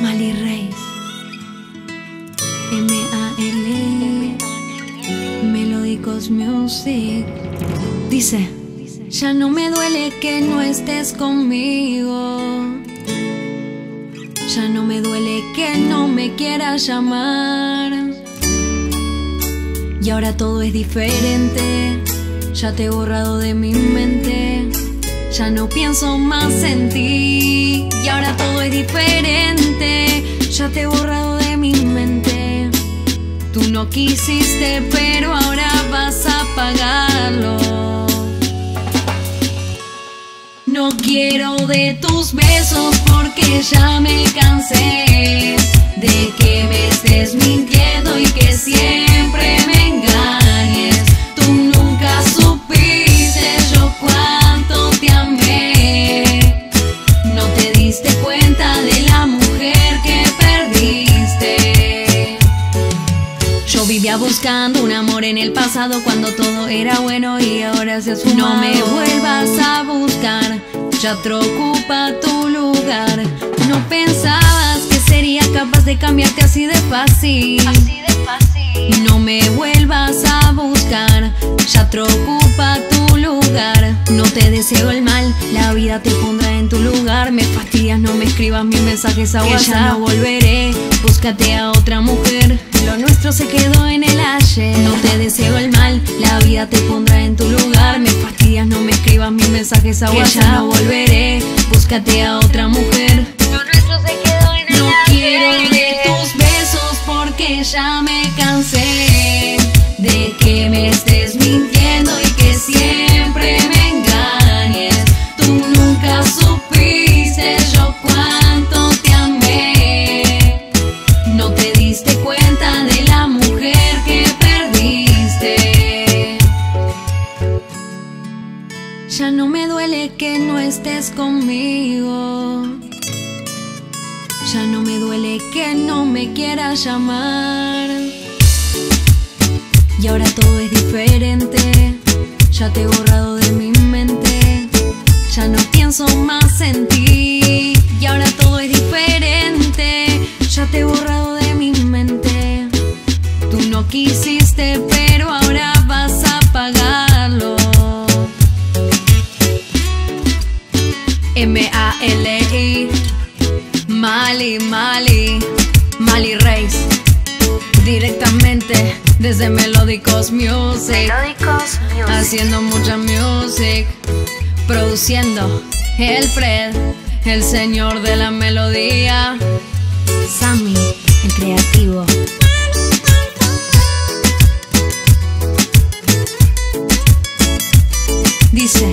Mali Reis. M-A-L. Melódicos Music. Dice: Ya no me duele que no estés conmigo. Ya no me duele que no me quieras llamar. Y ahora todo es diferente. Ya te he borrado de mi mente. Ya no pienso más en ti. Y ahora todo es diferente. Ya te he borrado de mi mente. Tú no quisiste, pero ahora vas a pagarlo. No quiero de tus besos porque ya me cansé de que me estés mintiendo y que siempre buscando un amor en el pasado cuando todo era bueno y ahora se ha sumado. No me vuelvas a buscar, ya te ocupa tu lugar. No pensabas que sería capaz de cambiarte así de fácil. Así de fácil. No me vuelvas a buscar, ya te ocupa tu lugar. No te deseo el mal, la vida te pondrá en tu lugar. Me fastidias, no me escribas mis mensajes a Que WhatsApp. ya no volveré, búscate a otra mujer. Lo nuestro se quedó en el No te deseo el mal, la vida te pondrá en tu lugar. Me fastidias, no me escribas mis mensajes a Que WhatsApp. ya no volveré, búscate a otra mujer. Ya no me duele que no estés conmigo. Ya no me duele que no me quieras llamar. Y ahora todo es diferente. Ya te he borrado de mi mente. Ya no pienso más en ti. Y ahora todo es diferente. Ya te he borrado de mi mente. Tú no quisiste, pero ahora M-A-L-I Mali, Mali, Mali Reis. Directamente desde Melódicos Music. Melódicos Music. Haciendo mucha music. Produciendo el Fred El señor de la melodía. Sammy, el creativo. Dice